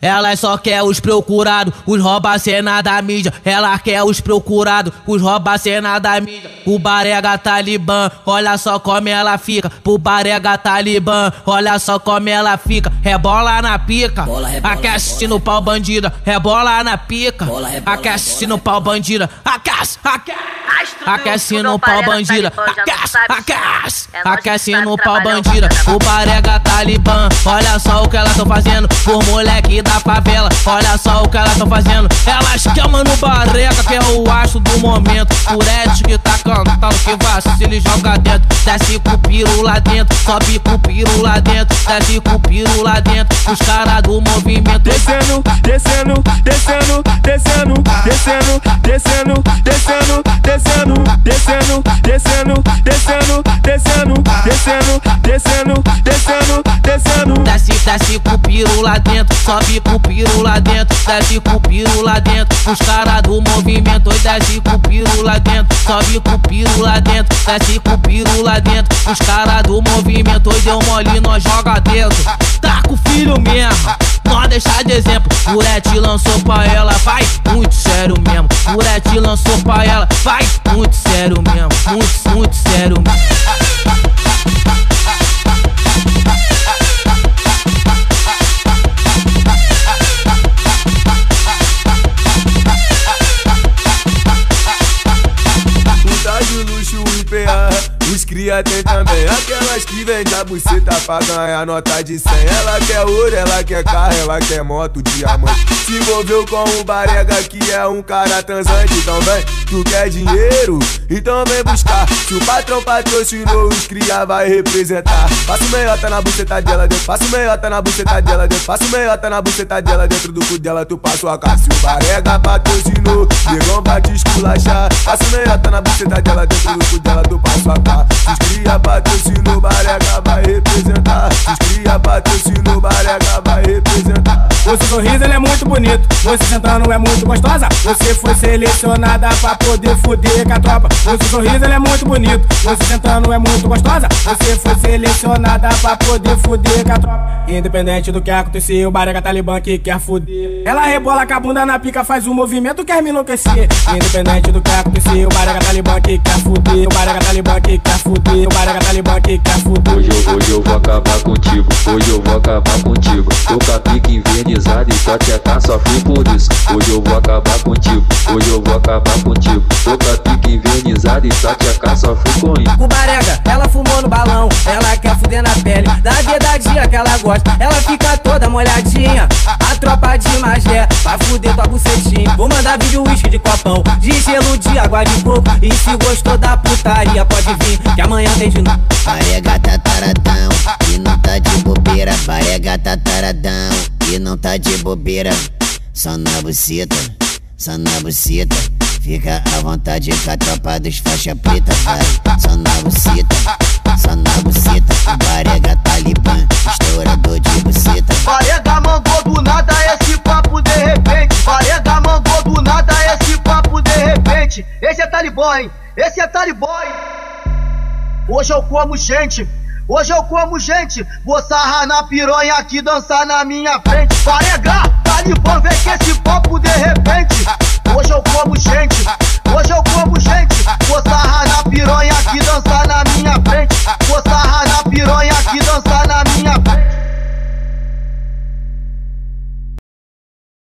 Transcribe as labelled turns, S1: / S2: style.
S1: Ela só quer os procurados, os rouba cena da mídia. Ela quer os procurados, os rouba cena da mídia. O barega talibã, olha só como ela fica. Pro barega talibã, olha só como ela fica. Rebola na pica, aquece no pau bandida. Rebola na pica, aquece no pau bandida. Aquece, aquece. Aquece no pau bandida, aquece, aquece, aquece no pau bandida. O barega talibã, olha só o que ela tá fazendo. Por moleque da favela, olha só o que elas tão fazendo. Elas queimam no barreca, que é o acho do momento. Purete que tá cantando, que vacila e joga dentro. Desce com o piro lá dentro, sobe com o piro lá dentro. Desce com o piro lá dentro, os caras do movimento.
S2: Descendo, descendo, descendo, descendo, descendo, descendo, descendo, descendo, descendo, descendo, descendo, descendo, descendo, descendo, descendo, descendo.
S1: Desce, desce com o piro lá dentro, sobe com piro lá dentro, desce com piro lá dentro. Os caras do movimento, desce com o piro lá dentro, sobe com piro lá dentro, desce com piro lá dentro. Os caras do movimento, deu mole, nós joga dentro. Tá com o filho mesmo, nós deixar de exemplo. Purete lançou pra ela, vai muito sério mesmo. Purete lançou pra ela, vai muito sério mesmo, muito, muito sério mesmo.
S2: up. Os cria tem também Aquelas que vende a buceta pra ganhar nota de 100 Ela quer ouro, ela quer carro, ela quer moto, diamante. Se envolveu com um barega que é um cara transante Então vem, tu quer dinheiro? Então vem buscar. Se o patrão patrocinou, os cria vai representar. Faço meiota na buceta dela dentro Faço meiota na buceta dela dentro Faço meiota na buceta dela dentro do cu dela Tu passa a cara Se o barega patrocinou, negão vai te esculachar. Faço meiota na buceta dela dentro do cu dela Tu passa a cara
S3: muito bonito, você sentando é muito gostosa. Você foi selecionada pra poder fuder com a tropa. O seu sorriso é muito bonito, você sentando é muito gostosa. Você foi selecionada pra poder fuder com a tropa. Independente do que aconteceu, o barega talibã que quer fuder. Ela rebola com a bunda na pica, faz um movimento, quer me enlouquecer. Independente do que aconteceu, o barega talibã que quer fuder. O barega talibã que quer fuder. O barega talibã que quer fuder.
S4: Hoje eu, hoje eu vou acabar contigo, hoje eu vou acabar contigo. Tô com a pica invernizada e tua tcheca sofre por isso. Hoje eu vou acabar contigo, hoje eu vou acabar contigo. Tô com a pica invernizada e tcheca sofre com isso.
S1: O barega, ela fumou no balão, ela quer fuder na pele. Da verdadinha que ela gosta, ela fica toda molhadinha. A tropa de magé, vai fuder tua bucetinha. Vou mandar vídeo uísque de copão, de gelo de água de coco. E se gostou da putaria, pode vir, que amanhã tem de novo.
S5: Barega tá taradão e não tá de bobeira. Barega tá taradão não tá de bobeira. Só na buceta, só na buceta. Fica à vontade com a tropa dos faixa preta, vai. Só na buceta, só na buceta. Barega talibã, estourador de buceta.
S6: Varega mandou do nada esse papo de repente. Varega mandou do nada esse papo de repente. Esse é talibã, hein? Esse é talibã? Hoje eu como gente. Hoje eu como gente, vou sarrar na pironha aqui dançar na minha frente. Valegar, tá de bom, vem que esse